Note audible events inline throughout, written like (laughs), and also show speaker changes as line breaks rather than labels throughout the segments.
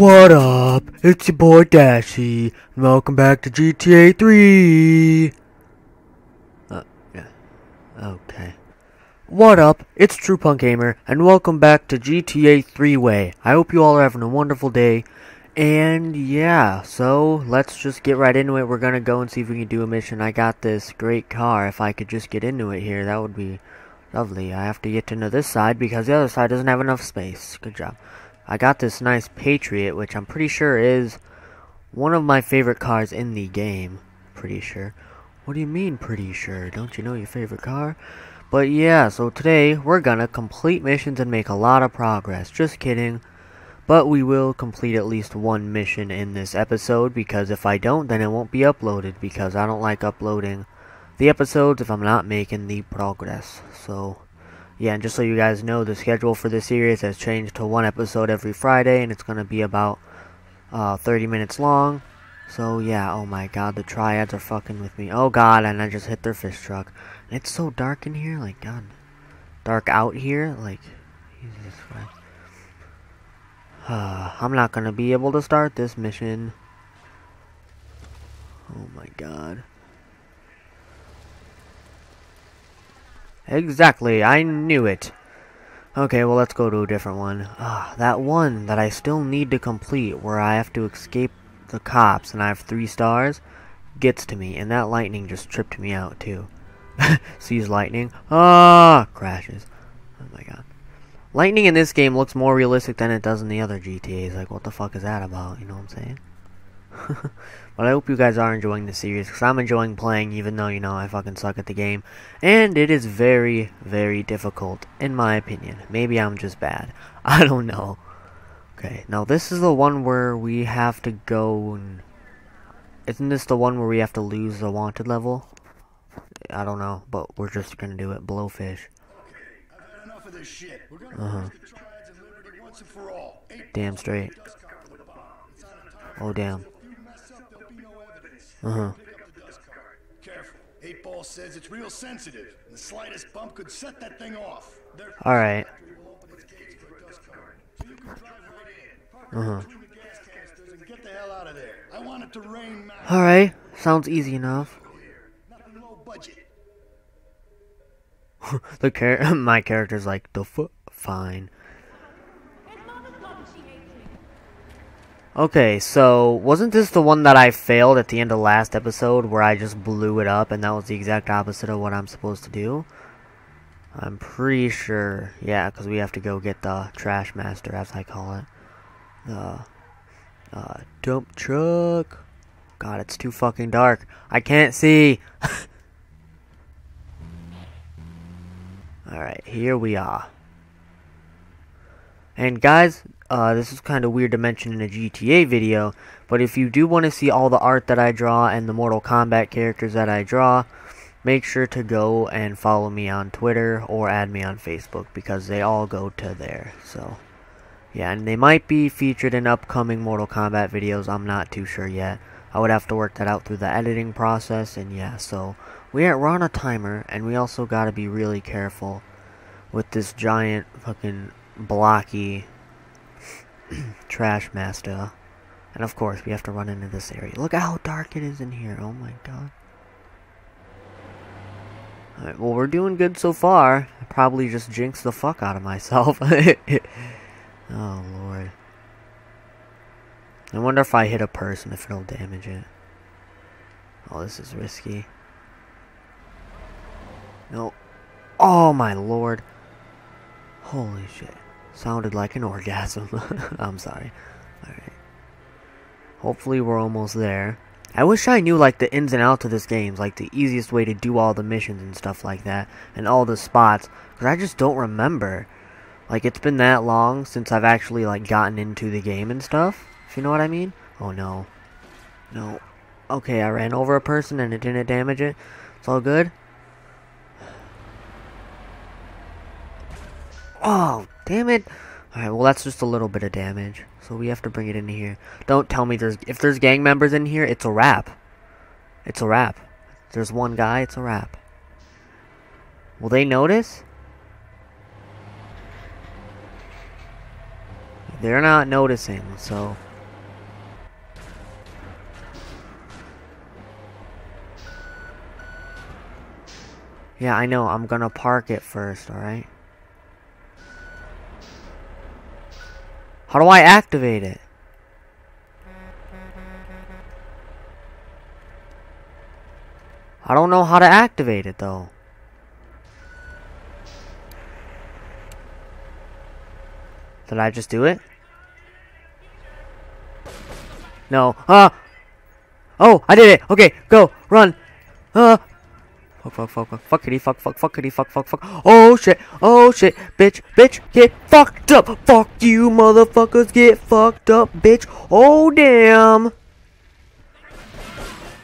What up? It's your boy Dashy, welcome back to GTA 3. Uh, yeah. Okay. What up? It's True Punk Gamer, and welcome back to GTA 3 Way. I hope you all are having a wonderful day. And yeah, so let's just get right into it. We're gonna go and see if we can do a mission. I got this great car. If I could just get into it here, that would be lovely. I have to get into this side because the other side doesn't have enough space. Good job. I got this nice Patriot, which I'm pretty sure is one of my favorite cars in the game. Pretty sure. What do you mean, pretty sure? Don't you know your favorite car? But yeah, so today we're gonna complete missions and make a lot of progress. Just kidding. But we will complete at least one mission in this episode because if I don't, then it won't be uploaded because I don't like uploading the episodes if I'm not making the progress. So yeah, and just so you guys know, the schedule for this series has changed to one episode every Friday, and it's going to be about uh, 30 minutes long. So, yeah, oh my god, the triads are fucking with me. Oh god, and I just hit their fish truck. And it's so dark in here, like, god. Dark out here, like, Jesus Christ. Uh, (sighs) I'm not going to be able to start this mission. Oh my god. Exactly, I knew it. Okay, well let's go to a different one. Ah, that one that I still need to complete where I have to escape the cops and I have three stars gets to me and that lightning just tripped me out too. (laughs) Sees lightning. Ah, crashes. Oh my god. Lightning in this game looks more realistic than it does in the other GTAs. Like, what the fuck is that about? You know what I'm saying? (laughs) but I hope you guys are enjoying the series because I'm enjoying playing even though you know I fucking suck at the game. And it is very very difficult in my opinion. Maybe I'm just bad. (laughs) I don't know. Okay now this is the one where we have to go and isn't this the one where we have to lose the wanted level? I don't know but we're just gonna do it. Blowfish. Uh-huh. Damn straight. Oh damn uh-huh.
Eight Ball says it's real sensitive. The slightest bump could set that thing off.
Alright. Uh-huh. Alright. Sounds easy enough. (laughs) the char (laughs) my character's like, the foot fine. Okay, so wasn't this the one that I failed at the end of last episode where I just blew it up and that was the exact opposite of what I'm supposed to do? I'm pretty sure, yeah, because we have to go get the trash master, as I call it. The uh, dump truck. God, it's too fucking dark. I can't see. (laughs) Alright, here we are. And guys, uh, this is kind of weird to mention in a GTA video, but if you do want to see all the art that I draw and the Mortal Kombat characters that I draw, make sure to go and follow me on Twitter or add me on Facebook because they all go to there. So, yeah, and they might be featured in upcoming Mortal Kombat videos. I'm not too sure yet. I would have to work that out through the editing process, and yeah, so we are, we're on a timer, and we also got to be really careful with this giant fucking blocky (clears throat) trash master. And of course, we have to run into this area. Look how dark it is in here. Oh my god. Alright, well, we're doing good so far. I probably just jinxed the fuck out of myself. (laughs) oh, lord. I wonder if I hit a person, if it'll damage it. Oh, this is risky. No. Oh, my lord. Holy shit. Sounded like an orgasm. (laughs) I'm sorry. Alright. Hopefully we're almost there. I wish I knew like the ins and outs of this game, like the easiest way to do all the missions and stuff like that, and all the spots, because I just don't remember. Like it's been that long since I've actually like gotten into the game and stuff, if you know what I mean. Oh no. No. Okay, I ran over a person and it didn't damage it. It's all good. (sighs) Oh, Damn it. Alright, well that's just a little bit of damage. So we have to bring it in here. Don't tell me there's if there's gang members in here, it's a wrap. It's a wrap. If there's one guy, it's a wrap. Will they notice? They're not noticing, so Yeah, I know. I'm gonna park it first, alright? How do I activate it? I don't know how to activate it, though. Did I just do it? No. Ah! Oh, I did it! Okay, go! Run! Ah! Fuck, fuck, fuck, fuck, fuck, kitty, fuck, fuck, fuck, kitty, fuck, fuck, fuck. Oh shit, oh shit, bitch, bitch, get fucked up. Fuck you, motherfuckers, get fucked up, bitch. Oh damn.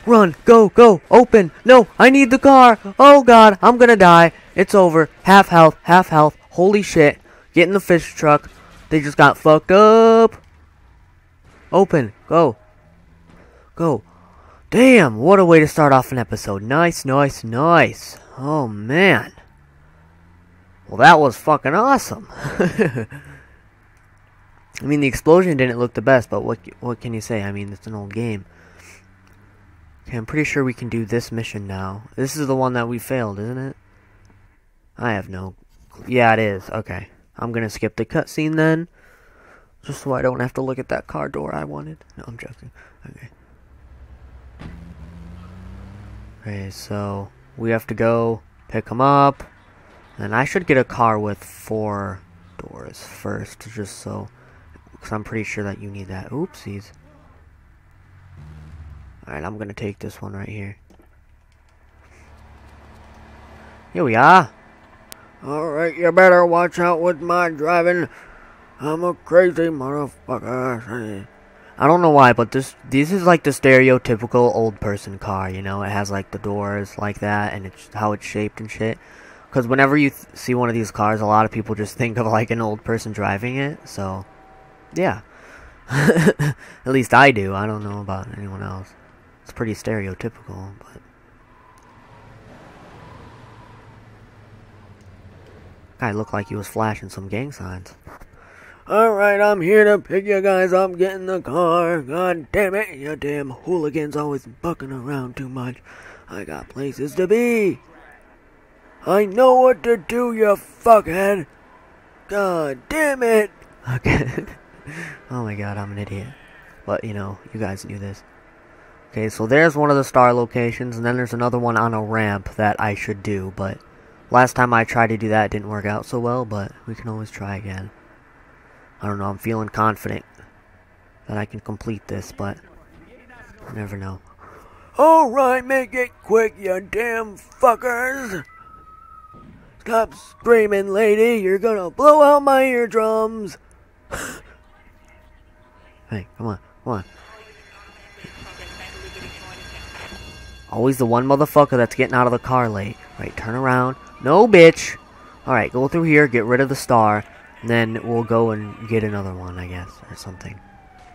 Run, go, go, open. No, I need the car. Oh god, I'm gonna die. It's over. Half health, half health. Holy shit. Get in the fish truck. They just got fucked up. Open, go. Go. Damn, what a way to start off an episode. Nice, nice, nice. Oh, man. Well, that was fucking awesome. (laughs) I mean, the explosion didn't look the best, but what what can you say? I mean, it's an old game. Okay, I'm pretty sure we can do this mission now. This is the one that we failed, isn't it? I have no... Yeah, it is. Okay. I'm gonna skip the cutscene then. Just so I don't have to look at that car door I wanted. No, I'm joking. Okay. Okay, so we have to go pick them up. And I should get a car with four doors first, just so... Because I'm pretty sure that you need that. Oopsies. Alright, I'm going to take this one right here. Here we are. Alright, you better watch out with my driving. I'm a crazy motherfucker. I don't know why, but this this is like the stereotypical old person car. You know, it has like the doors like that, and it's how it's shaped and shit. Because whenever you see one of these cars, a lot of people just (laughs) think of like an old person driving it. So, yeah. (laughs) At least I do. I don't know about anyone else. It's pretty stereotypical, but. Guy looked like he was flashing some gang signs. Alright, I'm here to pick you guys up, get in the car. God damn it, you damn hooligans always bucking around too much. I got places to be. I know what to do, you fuckhead. God damn it. (laughs) Okay. oh my god, I'm an idiot. But, you know, you guys knew this. Okay, so there's one of the star locations, and then there's another one on a ramp that I should do, but last time I tried to do that, didn't work out so well, but we can always try again. I don't know, I'm feeling confident that I can complete this, but never know. Alright, make it quick, you damn fuckers! Stop screaming, lady, you're gonna blow out my eardrums! (laughs) hey, come on, come on. Always the one motherfucker that's getting out of the car late. Right, turn around. No, bitch! Alright, go through here, get rid of the star, then we'll go and get another one, I guess, or something.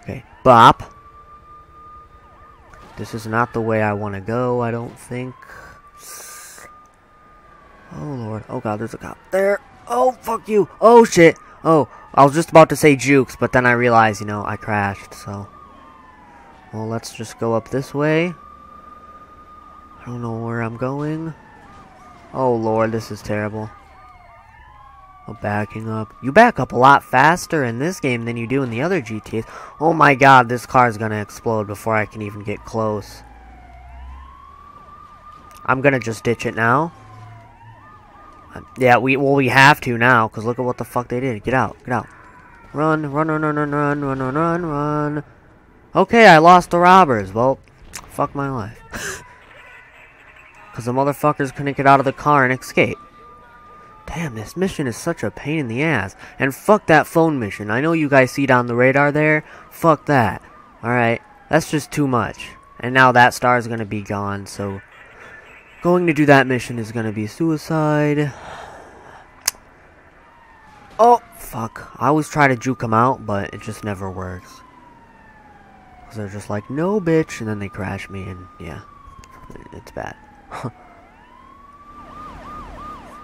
Okay, bop. This is not the way I want to go, I don't think. Oh, Lord. Oh, God, there's a cop there. Oh, fuck you. Oh, shit. Oh, I was just about to say jukes, but then I realized, you know, I crashed, so. Well, let's just go up this way. I don't know where I'm going. Oh, Lord, this is terrible. Oh, backing up. You back up a lot faster in this game than you do in the other GTAs. Oh my god, this car is going to explode before I can even get close. I'm going to just ditch it now. Uh, yeah, we well we have to now, because look at what the fuck they did. Get out, get out. Run, run, run, run, run, run, run, run, run, run. Okay, I lost the robbers. Well, fuck my life. (laughs) Because the motherfuckers couldn't get out of the car and escape. Damn, this mission is such a pain in the ass. And fuck that phone mission. I know you guys see it on the radar there. Fuck that. Alright, that's just too much. And now that star is going to be gone, so... Going to do that mission is going to be suicide. Oh, fuck. I always try to juke them out, but it just never works. Because they're just like, no, bitch, and then they crash me, and yeah. It's bad. (laughs)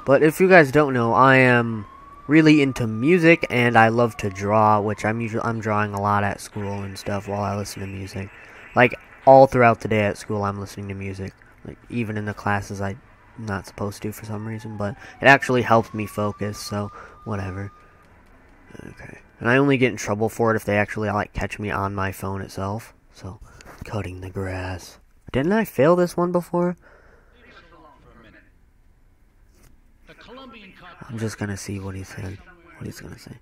But if you guys don't know, I am really into music and I love to draw, which I'm usually I'm drawing a lot at school and stuff while I listen to music. Like all throughout the day at school I'm listening to music. Like even in the classes I'm not supposed to for some reason, but it actually helps me focus, so whatever. Okay. And I only get in trouble for it if they actually like catch me on my phone itself. So, cutting the grass. Didn't I fail this one before? I'm just gonna see what he said. What he's gonna say.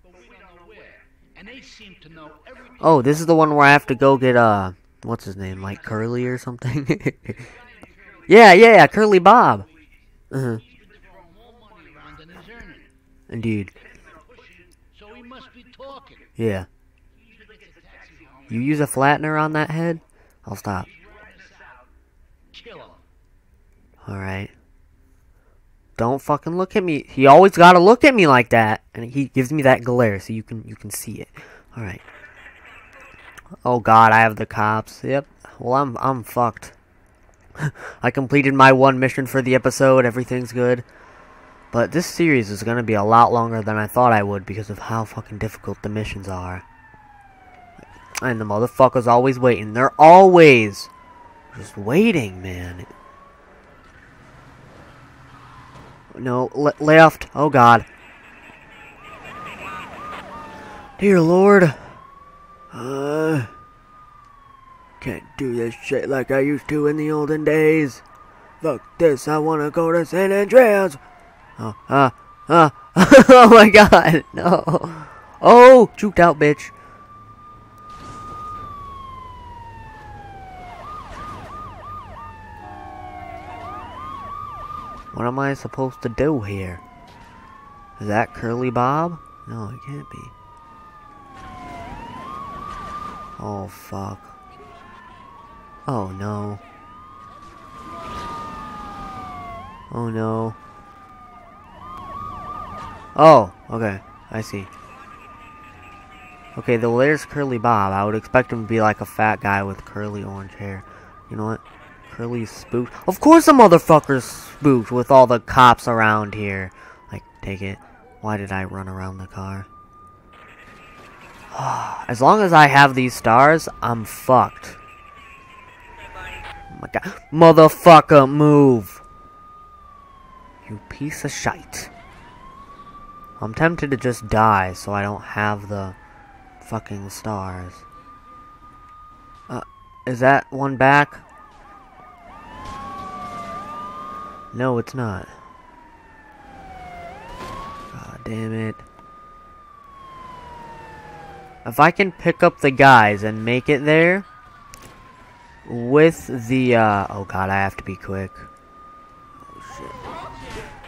Oh, this is the one where I have to go get uh, what's his name, like Curly or something. (laughs) yeah, yeah, Curly Bob. Uh huh. Indeed. Yeah. You use a flattener on that head? I'll stop. Alright. Don't fucking look at me. He always gotta look at me like that. And he gives me that glare so you can you can see it. Alright. Oh god, I have the cops. Yep. Well I'm I'm fucked. (laughs) I completed my one mission for the episode, everything's good. But this series is gonna be a lot longer than I thought I would because of how fucking difficult the missions are. And the motherfuckers always waiting. They're always just waiting, man. No, le left. Oh god. Dear Lord. Uh, can't do this shit like I used to in the olden days. Fuck this, I wanna go to San Andreas. Oh, uh, uh, (laughs) oh my god, no. Oh, juked out, bitch. What am I supposed to do here? Is that Curly Bob? No, it can't be. Oh, fuck. Oh, no. Oh, no. Oh, okay. I see. Okay, the there's Curly Bob. I would expect him to be like a fat guy with curly orange hair. You know what? Curly's spooked. Of course the motherfucker's spooked with all the cops around here. Like, take it. Why did I run around the car? (sighs) as long as I have these stars, I'm fucked. Oh my god. Motherfucker, move! You piece of shite. I'm tempted to just die so I don't have the fucking stars. Uh, is that one back? No, it's not. God damn it. If I can pick up the guys and make it there with the, uh, oh god, I have to be quick. Oh shit.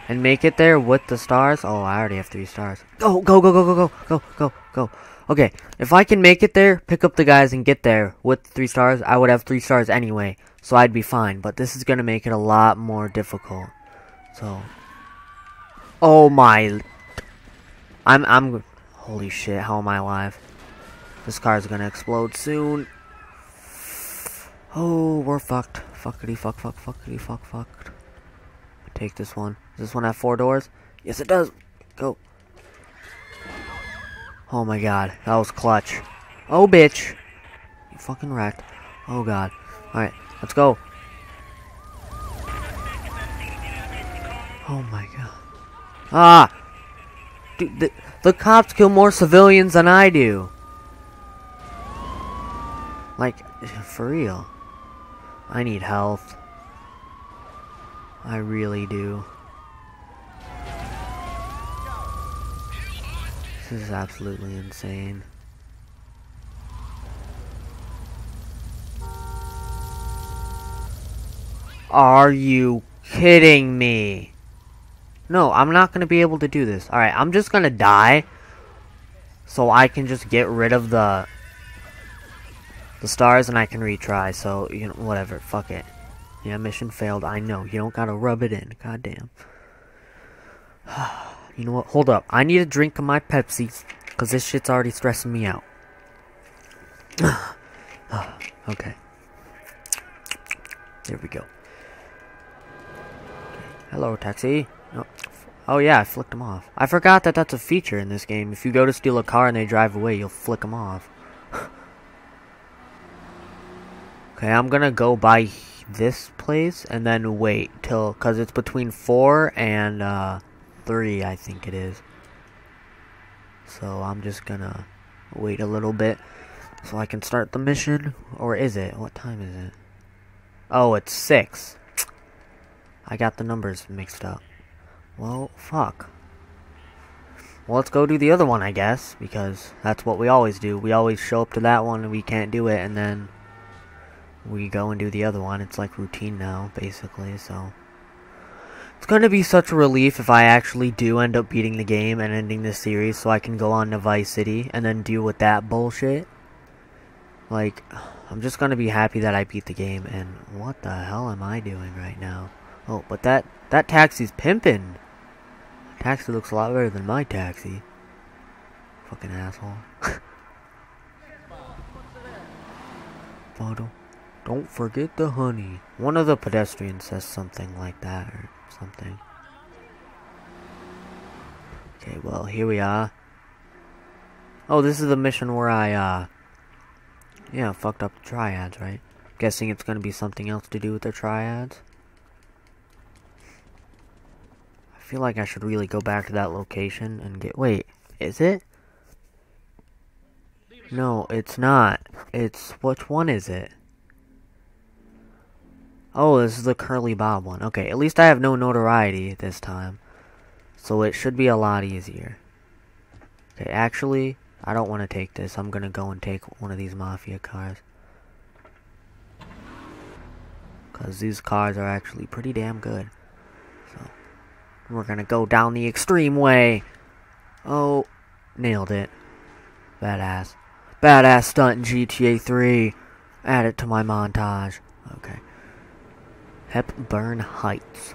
And make it there with the stars. Oh, I already have three stars. Go, go, go, go, go, go, go, go, go. Okay, if I can make it there, pick up the guys and get there with three stars, I would have three stars anyway so I'd be fine. But this is going to make it a lot more difficult. So, oh my, I'm, I'm, holy shit, how am I alive? This car is going to explode soon. Oh, we're fucked. Fuckity fuck fuck fuckity fuck fucked. Take this one. Does this one have four doors? Yes, it does. Go. Oh my god, that was clutch. Oh, bitch. You fucking wrecked. Oh god. Alright, Let's go. Oh my god. Ah! Dude, the, the cops kill more civilians than I do. Like, for real. I need health. I really do. This is absolutely insane. Are you kidding me? No, I'm not going to be able to do this. Alright, I'm just going to die. So I can just get rid of the... The stars and I can retry. So, you know, whatever. Fuck it. Yeah, mission failed. I know. You don't gotta rub it in. God damn. (sighs) you know what? Hold up. I need a drink of my Pepsi. Because this shit's already stressing me out. (sighs) (sighs) okay. There we go. Hello, taxi. Oh. oh yeah, I flicked them off. I forgot that that's a feature in this game. If you go to steal a car and they drive away, you'll flick them off. (laughs) okay, I'm gonna go by this place and then wait till, cause it's between four and uh, three, I think it is. So I'm just gonna wait a little bit so I can start the mission. Or is it? What time is it? Oh, it's six. I got the numbers mixed up. Well, fuck. Well, let's go do the other one, I guess, because that's what we always do. We always show up to that one and we can't do it, and then we go and do the other one. It's like routine now, basically, so... It's going to be such a relief if I actually do end up beating the game and ending this series so I can go on to Vice City and then deal with that bullshit. Like, (sighs) I'm just going to be happy that I beat the game and what the hell am I doing right now? Oh, but that, that taxi's pimping. Taxi looks a lot better than my taxi. Fucking asshole. (laughs) Photo. Don't forget the honey. One of the pedestrians says something like that or something. Okay, well, here we are. Oh, this is the mission where I, uh... Yeah, fucked up the triads, right? Guessing it's gonna be something else to do with the triads. I feel like I should really go back to that location and get... Wait, is it? No, it's not. It's... Which one is it? Oh, this is the Curly Bob one. Okay, at least I have no notoriety this time. So it should be a lot easier. Okay, actually, I don't want to take this. I'm gonna go and take one of these Mafia cars. Because these cars are actually pretty damn good. We're gonna go down the extreme way. Oh, nailed it. Badass. Badass stunt in GTA 3. Add it to my montage. Okay. Hepburn Heights.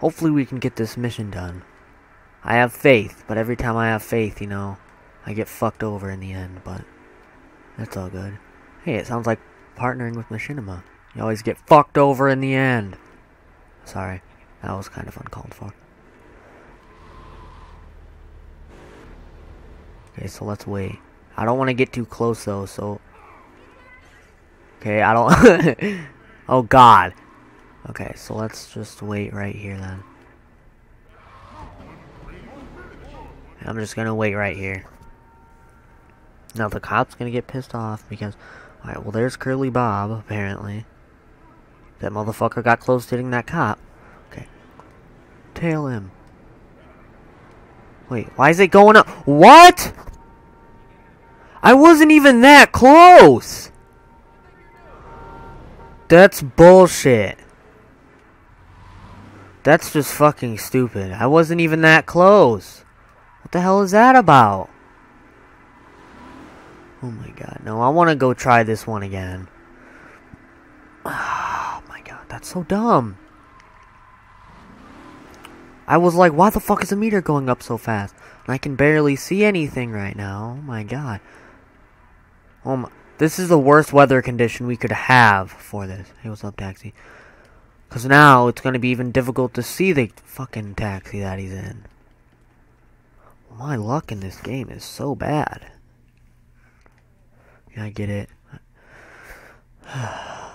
Hopefully we can get this mission done. I have faith, but every time I have faith, you know, I get fucked over in the end, but that's all good. Hey, it sounds like partnering with Machinima. You always get fucked over in the end. Sorry, that was kind of uncalled for. Okay, so let's wait. I don't want to get too close though, so... Okay, I don't... (laughs) oh god. Okay, so let's just wait right here then. I'm just gonna wait right here. Now the cop's gonna get pissed off because... Alright, well there's Curly Bob, apparently. That motherfucker got close to hitting that cop. Tail him. Wait, why is it going up? What?! I wasn't even that close! That's bullshit. That's just fucking stupid. I wasn't even that close. What the hell is that about? Oh my god. No, I want to go try this one again. (sighs) Oh my god, that's so dumb. I was like, why the fuck is the meter going up so fast? I can barely see anything right now. Oh my god. Oh my. This is the worst weather condition we could have for this. Hey, what's up, taxi? Because now it's going to be even difficult to see the fucking taxi that he's in. My luck in this game is so bad. Yeah, I get it. (sighs) but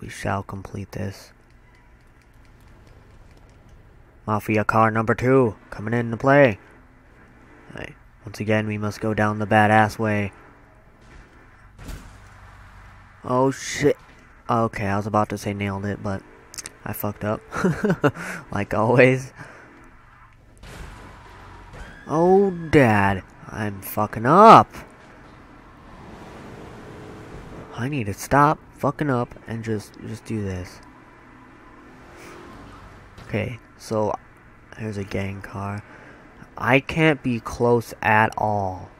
we shall complete this. Mafia car number two, coming into play. Right. Once again, we must go down the badass way. Oh shit. Okay, I was about to say nailed it, but I fucked up. (laughs) like always. Oh, Dad. I'm fucking up. I need to stop fucking up and just just do this. Okay, so here's a gang car. I can't be close at all.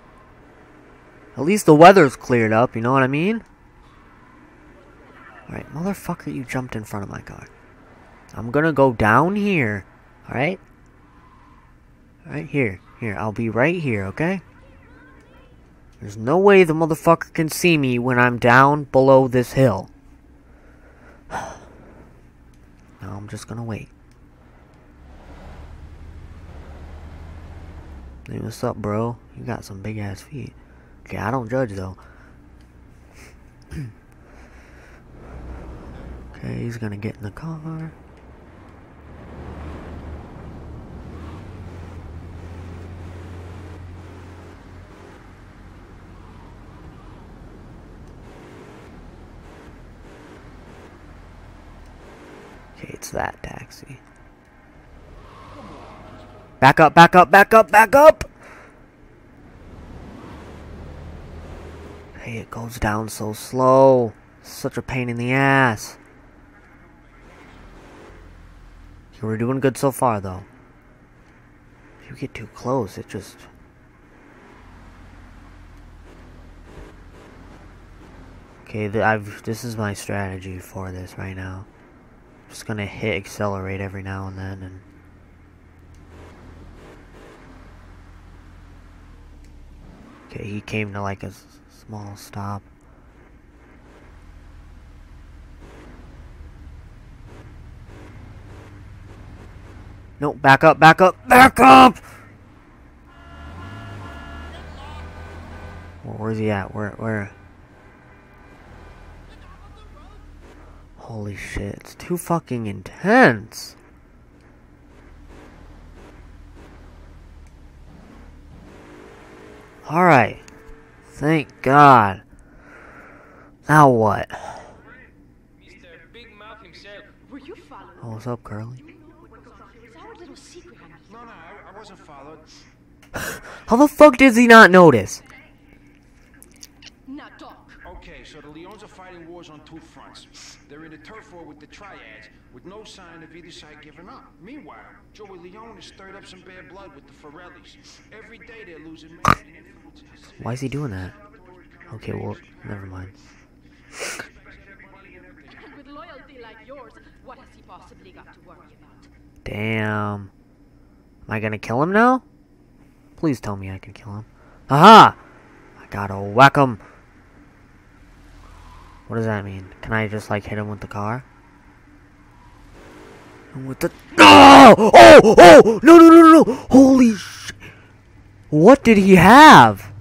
At least the weather's cleared up, you know what I mean? Alright, motherfucker, you jumped in front of my car. I'm gonna go down here, alright? Right here, here, I'll be right here, okay? There's no way the motherfucker can see me when I'm down below this hill. (sighs) now I'm just gonna wait. Hey, what's up, bro? You got some big ass feet. Okay, I don't judge though. (clears throat) Okay, he's gonna get in the car. Okay, it's that taxi. Back up, back up, back up, back up! Hey, it goes down so slow. Such a pain in the ass. Okay, we're doing good so far, though. If you get too close, it just... Okay, I've, this is my strategy for this right now. Just gonna hit accelerate every now and then and Okay, he came to like a small stop. No, back up, back up, back up! Where's he at? Where, where? Holy shit, it's too fucking intense. Alright. Thank God. Now what?
Mr. Big Mouth himself.
Were you following?
Oh, what's up, Curly?
It's our little secret.
No, no, I, I wasn't followed.
How the fuck does he not notice?
Now talk.
Okay, so the Leones are fighting wars on two fronts. They're in a turf war with the Triads, with no sign of either side giving up. Meanwhile, Joey Leone has stirred up some bad blood with the Forellis. Every day they're losing men and influences.
Why is he doing that? Okay, well, never mind.
And with loyalty like yours, what has he possibly got to worry about?
Damn. Am I gonna kill him now? Please tell me I can kill him. Aha! I gotta whack him. What does that mean? Can I just like hit him with the car? With the oh oh oh no no no no no holy sh! What did he have?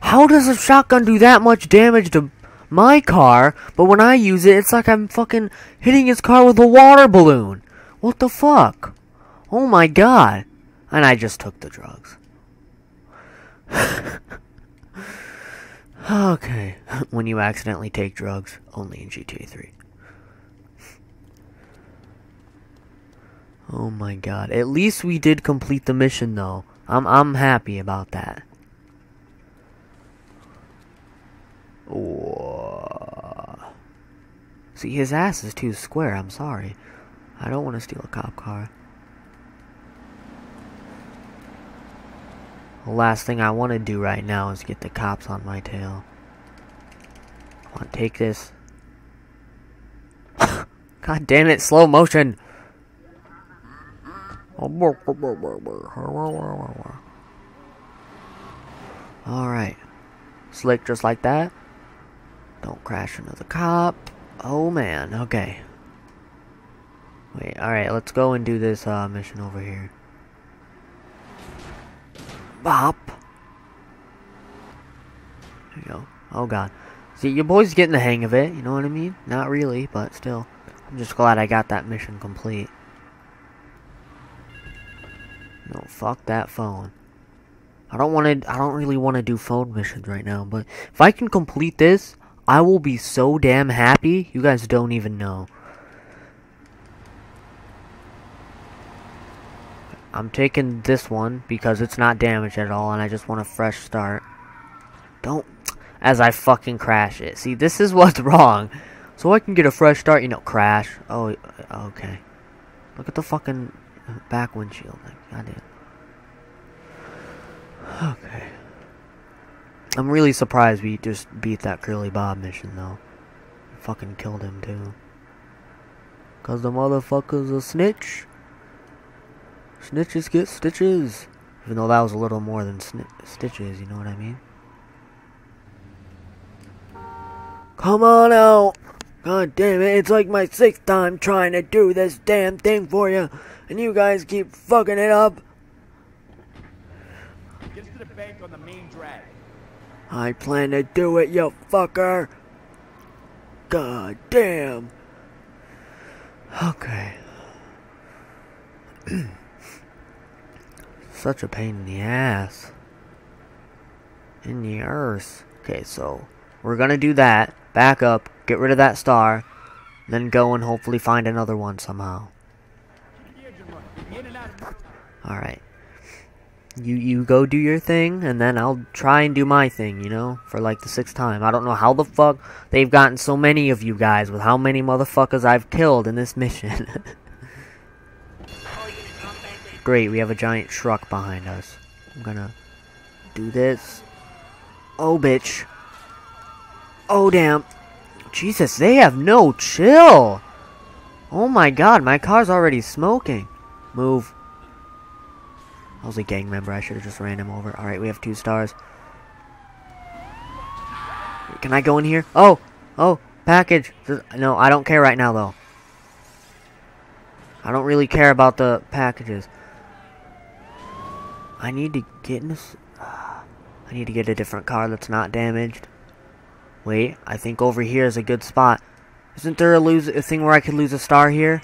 How does a shotgun do that much damage to my car, but when I use it, it's like I'm fucking hitting his car with a water balloon? What the fuck? Oh my god. And I just took the drugs. (laughs) okay. (laughs) when you accidentally take drugs, only in GTA 3. Oh my god. At least we did complete the mission though. I'm I'm happy about that. Whoa. See, his ass is too square. I'm sorry. I don't want to steal a cop car. The last thing I want to do right now is get the cops on my tail. Come on, take this. (laughs) God damn it, slow motion. Alright. Slick just like that. Don't crash into the cop. Oh man, okay. Wait, alright, let's go and do this uh, mission over here. Bop. There you go. Oh god. See, your boy's getting the hang of it, you know what I mean? Not really, but still. I'm just glad I got that mission complete. No, fuck that phone. I don't want to, I don't really want to do phone missions right now, but if I can complete this, I will be so damn happy, you guys don't even know. I'm taking this one because it's not damaged at all and I just want a fresh start. Don't, as I fucking crash it. See, this is (laughs) what's wrong. So I can get a fresh start, you know, crash. Oh, okay. Look at the fucking back windshield. Like, goddamn. Okay. I'm really surprised we just beat that Curly Bob mission, though. Fucking killed him, too. Cause the motherfucker's a snitch. Snitches get stitches. Even though that was a little more than stitches, you know what I mean? Come on out! God damn it, it's like my sixth time trying to do this damn thing for you, and you guys keep fucking it up.
Get to the bank on the main drag.
I plan to do it, you fucker. God damn. Okay. (clears throat) Such a pain in the ass. In the earth. Okay, so we're gonna do that. Back up, get rid of that star, then go and hopefully find another one somehow. Alright. You you go do your thing, and then I'll try and do my thing, you know? For like the sixth time. I don't know how the fuck they've gotten so many of you guys with how many motherfuckers I've killed in this (laughs) mission. Great, we have a giant truck behind us. I'm gonna do this. Oh, bitch. Oh, damn. Jesus, they have no chill. Oh my god, my car's already smoking. Move. I was a gang member, I should have just ran him over. Alright, we have two stars. Can I go in here? Oh! Oh! Package! No, I don't care right now, though. I don't really care about the packages. I need to get in this... (sighs) I need to get a different car that's not damaged. Wait, I think over here is a good spot. Isn't there a lose a thing where I could lose a star here?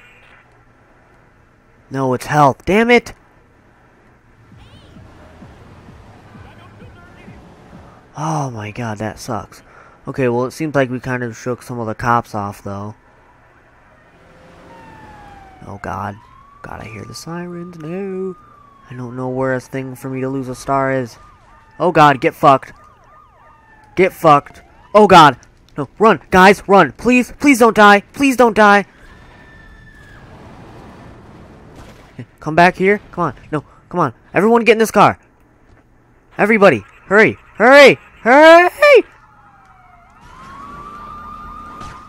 No, it's health. Damn it! Oh my god, that sucks. Okay, well it seems like we kind of shook some of the cops off though. Oh god. God, I hear the sirens. No. I don't know where a thing for me to lose a star is. Oh god, get fucked. Get fucked. Oh god. No, run. Guys, run. Please, please don't die. Please don't die. Come back here. Come on. No, come on. Everyone get in this car. Everybody, hurry. Hurry. Hurry!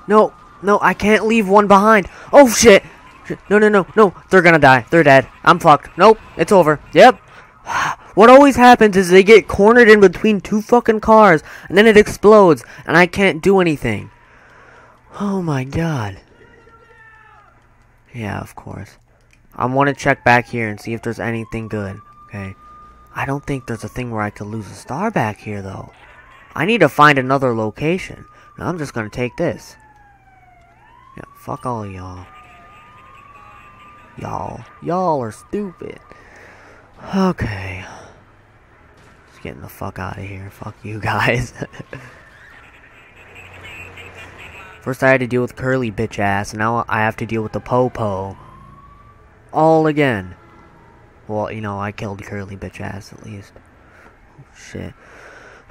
No, no, I can't leave one behind. Oh shit. No, no, no, no. They're gonna die. They're dead. I'm fucked. Nope. It's over. Yep. What always happens is they get cornered in between two fucking cars, and then it explodes, and I can't do anything. Oh my god. Yeah, of course. I want to check back here and see if there's anything good, okay? I don't think there's a thing where I could lose a star back here, though. I need to find another location. Now, I'm just gonna take this. Yeah, fuck all y'all. Y'all. Y'all are stupid. Okay. Just getting the fuck out of here. Fuck you guys. (laughs) First I had to deal with Curly bitch ass, and now I have to deal with the Popo. All again. Well, you know, I killed Curly bitch ass at least. Oh, shit.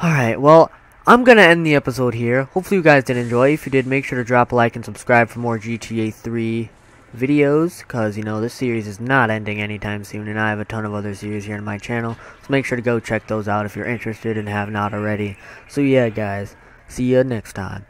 Alright, well, I'm gonna end the episode here. Hopefully you guys did enjoy. If you did, make sure to drop a like and subscribe for more GTA 3 videos because you know this series is not ending anytime soon and I have a ton of other series here on my channel so make sure to go check those out if you're interested and have not already so yeah guys see you next time.